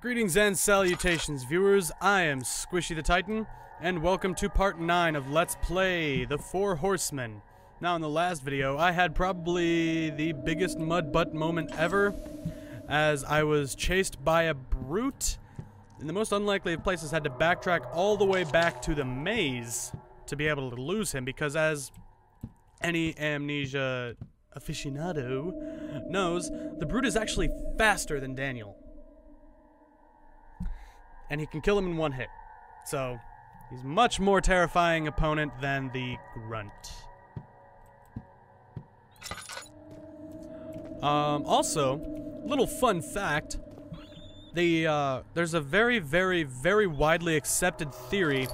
Greetings and salutations, viewers. I am Squishy the Titan, and welcome to part 9 of Let's Play The Four Horsemen. Now, in the last video, I had probably the biggest mud butt moment ever, as I was chased by a brute. In the most unlikely of places, had to backtrack all the way back to the maze to be able to lose him, because as any amnesia aficionado knows, the brute is actually faster than Daniel and he can kill him in one hit. So, he's much more terrifying opponent than the Grunt. Um, also, little fun fact, the, uh, there's a very, very, very widely accepted theory,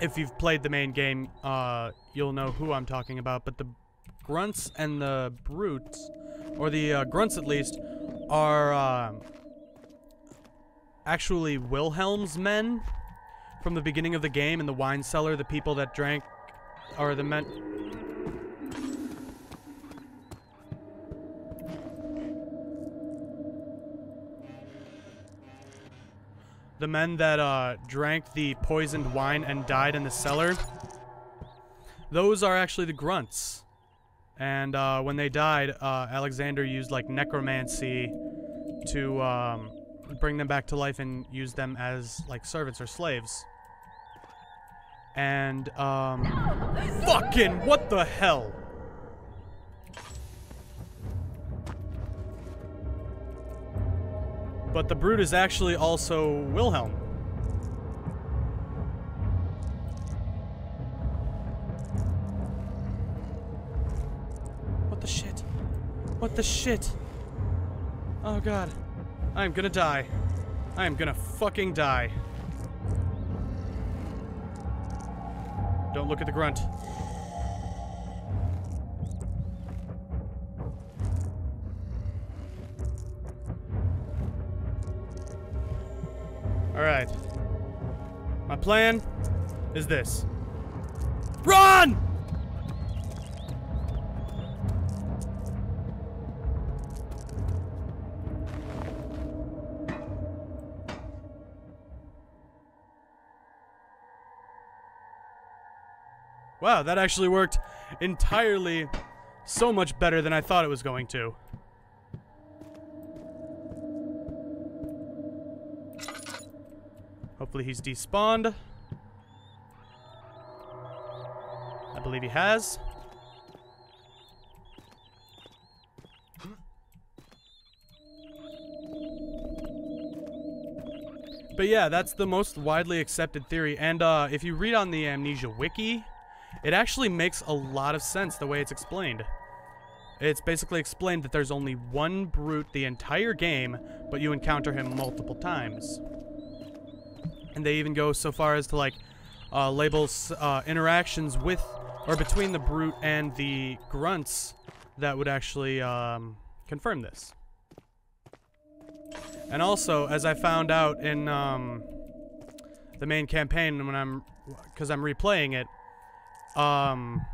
if you've played the main game, uh, you'll know who I'm talking about, but the Grunts and the Brutes, or the, uh, Grunts at least, are, uh, actually Wilhelm's men from the beginning of the game in the wine cellar, the people that drank are the men The men that uh, drank the poisoned wine and died in the cellar, those are actually the grunts. And uh, when they died, uh, Alexander used like necromancy to um, bring them back to life and use them as like servants or slaves. And um fucking what the hell? But the brute is actually also Wilhelm. What the shit? What the shit? Oh god. I'm gonna die. I am gonna fucking die. Don't look at the grunt. Alright. My plan is this. Wow, that actually worked entirely so much better than I thought it was going to. Hopefully he's despawned. I believe he has. But yeah, that's the most widely accepted theory. And uh, if you read on the Amnesia Wiki, it actually makes a lot of sense the way it's explained. It's basically explained that there's only one brute the entire game, but you encounter him multiple times. And they even go so far as to like uh, label uh, interactions with or between the brute and the grunts that would actually um, confirm this. And also, as I found out in um, the main campaign when I'm, because I'm replaying it, um,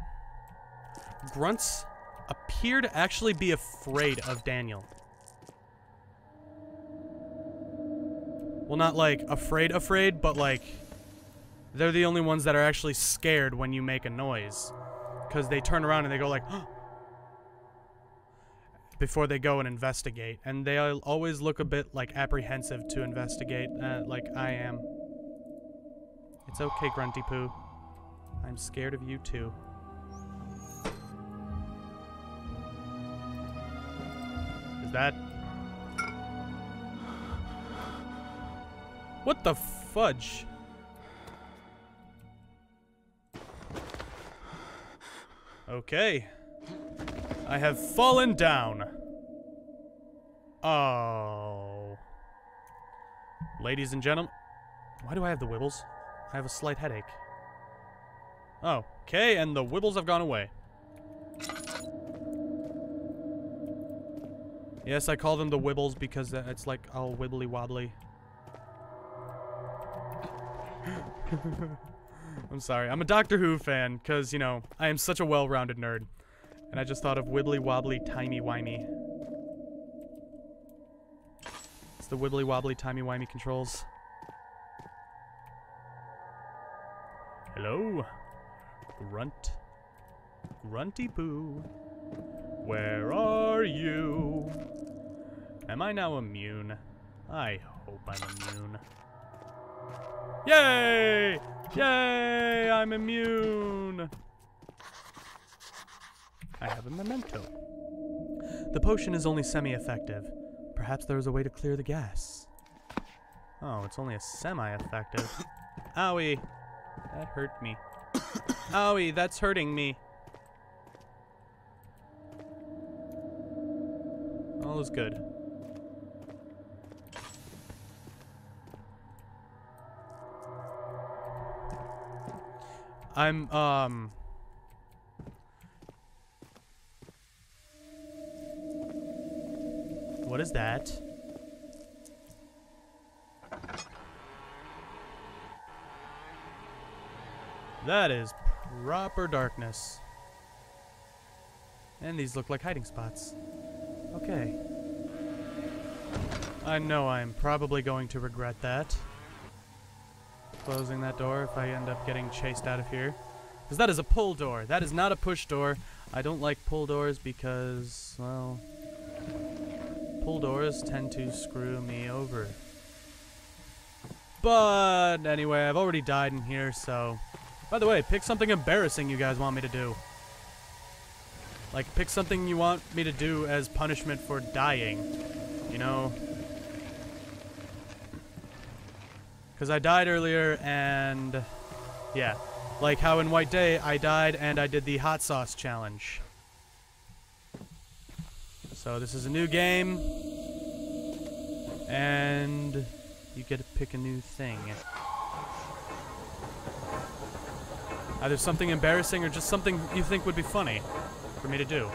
grunts appear to actually be afraid of Daniel. Well, not like afraid afraid, but like they're the only ones that are actually scared when you make a noise. Because they turn around and they go like, before they go and investigate. And they always look a bit like apprehensive to investigate, uh, like I am. It's okay, Grunty Poo. I'm scared of you too. Is that... What the fudge? Okay. I have fallen down. Oh. Ladies and gentlemen. Why do I have the wibbles? I have a slight headache. Oh, okay, and the wibbles have gone away. Yes, I call them the wibbles because uh, it's like all wibbly wobbly. I'm sorry. I'm a Doctor Who fan because, you know, I am such a well-rounded nerd. And I just thought of wibbly wobbly timey wimey. It's the wibbly wobbly timey wimey controls. Hello? Grunt. Grunty poo. Where are you? Am I now immune? I hope I'm immune. Yay! Yay! I'm immune! I have a memento. The potion is only semi-effective. Perhaps there is a way to clear the gas. Oh, it's only a semi-effective. Owie! That hurt me. Owie, that's hurting me. All is good. I'm, um... What is that? That is proper darkness. And these look like hiding spots. Okay. I know I'm probably going to regret that. Closing that door if I end up getting chased out of here. Because that is a pull door. That is not a push door. I don't like pull doors because, well, pull doors tend to screw me over. But anyway, I've already died in here, so... By the way, pick something embarrassing you guys want me to do. Like, pick something you want me to do as punishment for dying. You know? Because I died earlier and... Yeah. Like how in White Day, I died and I did the hot sauce challenge. So this is a new game. And you get to pick a new thing. Either something embarrassing or just something you think would be funny for me to do.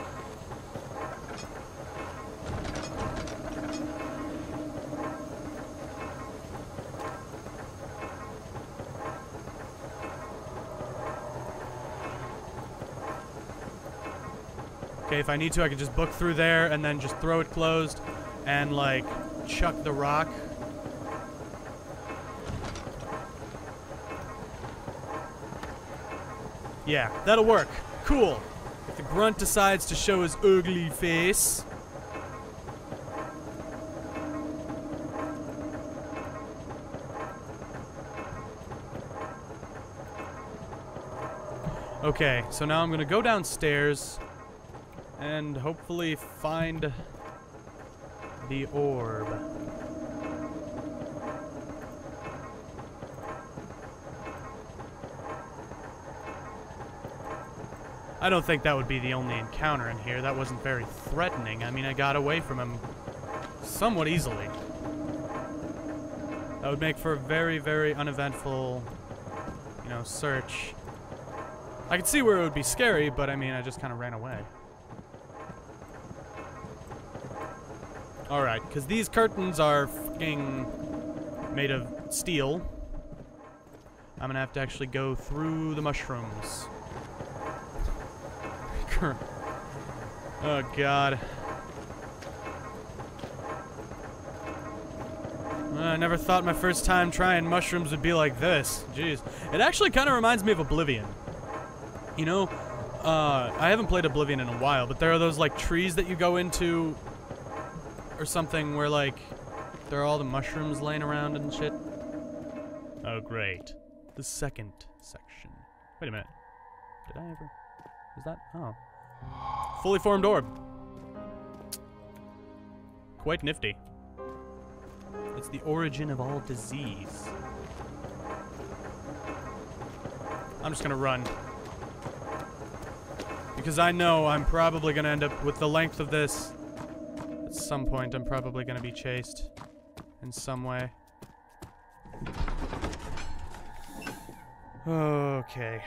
Okay, if I need to, I can just book through there and then just throw it closed and, like, chuck the rock. Yeah, that'll work. Cool. If the grunt decides to show his ugly face. Okay, so now I'm gonna go downstairs and hopefully find the orb. I don't think that would be the only encounter in here. That wasn't very threatening. I mean, I got away from him somewhat easily. That would make for a very, very uneventful, you know, search. I could see where it would be scary, but I mean, I just kind of ran away. Alright, because these curtains are fucking made of steel. I'm gonna have to actually go through the mushrooms. oh god. I never thought my first time trying mushrooms would be like this. Jeez. It actually kind of reminds me of Oblivion. You know, uh, I haven't played Oblivion in a while, but there are those, like, trees that you go into or something where, like, there are all the mushrooms laying around and shit. Oh, great. The second section. Wait a minute. Did I ever... Is that... Oh. Fully formed orb. Quite nifty. It's the origin of all disease. I'm just gonna run. Because I know I'm probably gonna end up with the length of this. At some point, I'm probably gonna be chased. In some way. Okay.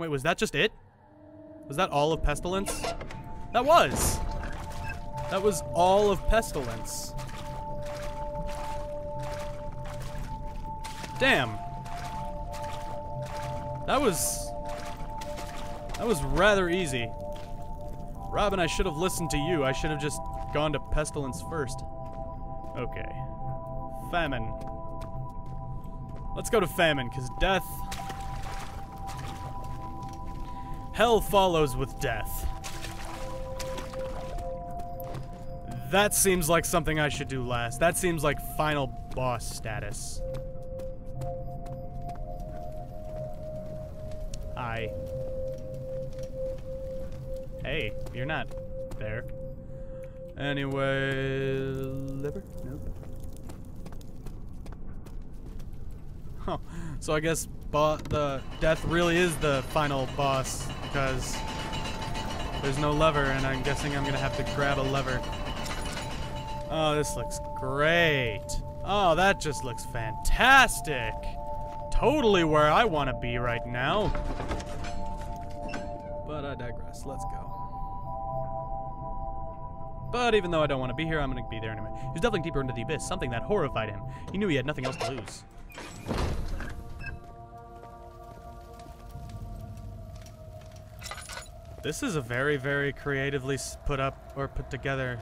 Wait, was that just it? Was that all of Pestilence? That was! That was all of Pestilence. Damn. That was... That was rather easy. Robin, I should have listened to you. I should have just gone to pestilence first. Okay. Famine. Let's go to famine, because death. Hell follows with death. That seems like something I should do last. That seems like final boss status. Hi. Hey, you're not there. Anyway, liver? Nope. Huh. So I guess the death really is the final boss because there's no lever, and I'm guessing I'm gonna have to grab a lever. Oh, this looks great. Oh, that just looks fantastic. Totally where I want to be right now. But I digress. Let's go. But even though I don't want to be here, I'm going to be there anyway. He was delving deeper into the abyss, something that horrified him. He knew he had nothing else to lose. This is a very, very creatively put up or put together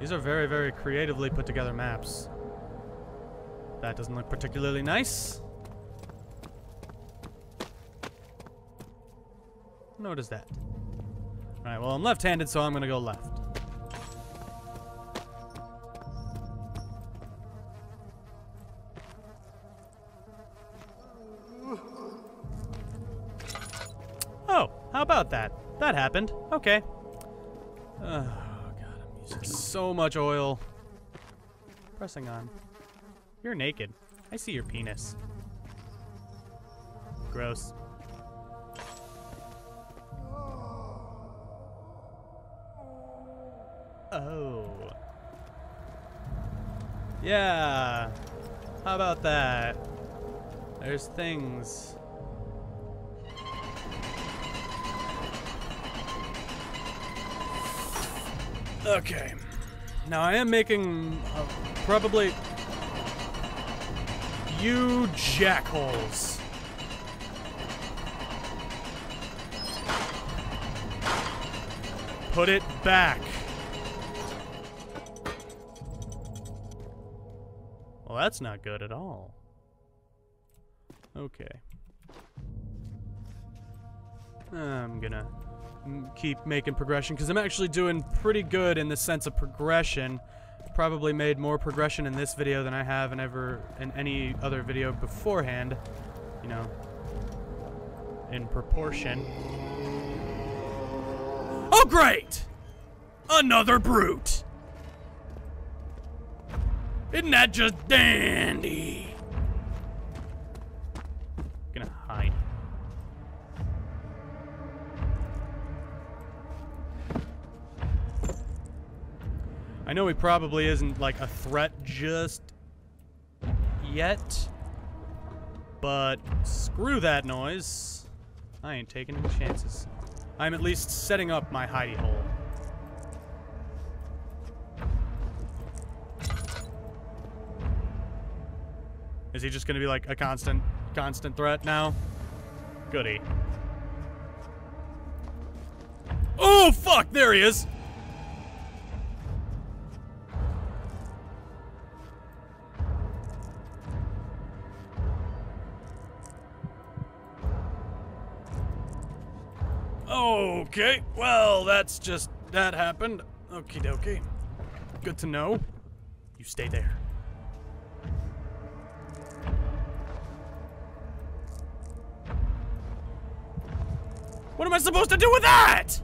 these are very, very creatively put together maps. That doesn't look particularly nice. Nor does that. Alright, well, I'm left-handed, so I'm to go left. About that? That happened. Okay. Uh so much oil. Pressing on. You're naked. I see your penis. Gross. Oh. Yeah. How about that? There's things. Okay. Now I am making uh, probably you jackholes. Put it back. Well, that's not good at all. Okay. I'm gonna keep making progression because I'm actually doing pretty good in the sense of progression. Probably made more progression in this video than I have in ever in any other video beforehand. You know, in proportion. Oh, great! Another brute! Isn't that just dandy? I know he probably isn't like a threat just yet, but screw that noise. I ain't taking any chances. I'm at least setting up my hidey hole. Is he just gonna be like a constant, constant threat now? Goody. Oh, fuck! There he is! Okay, well, that's just, that happened. Okie dokie. Good to know. You stay there. What am I supposed to do with that?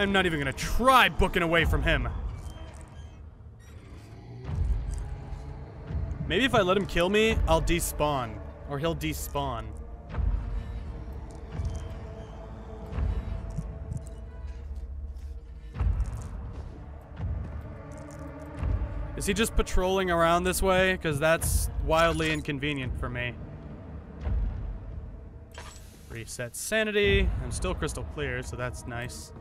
I'm not even gonna try booking away from him. Maybe if I let him kill me, I'll despawn. Or he'll despawn. Is he just patrolling around this way? Because that's wildly inconvenient for me. Reset sanity. I'm still crystal clear, so that's nice.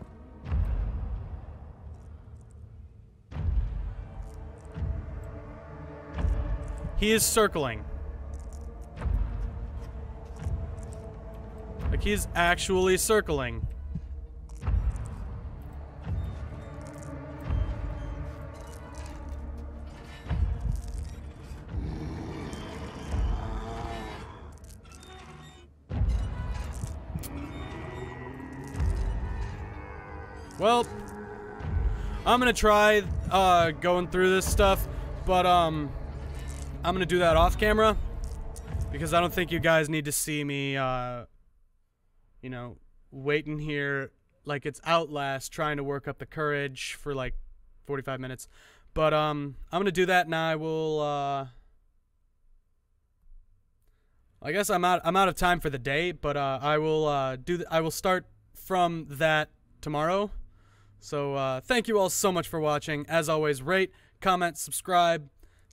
He is circling. Like he's actually circling. Well, I'm gonna try uh, going through this stuff, but um, I'm gonna do that off camera because I don't think you guys need to see me, uh, you know, waiting here like it's Outlast, trying to work up the courage for like 45 minutes. But um, I'm gonna do that, and I will. Uh, I guess I'm out. I'm out of time for the day, but uh, I will uh, do. I will start from that tomorrow. So uh, thank you all so much for watching. As always, rate, comment, subscribe,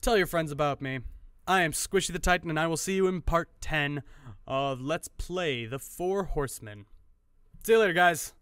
tell your friends about me. I am Squishy the Titan, and I will see you in part 10 of Let's Play The Four Horsemen. See you later, guys.